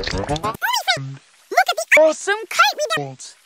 Look at the awesome kite we built!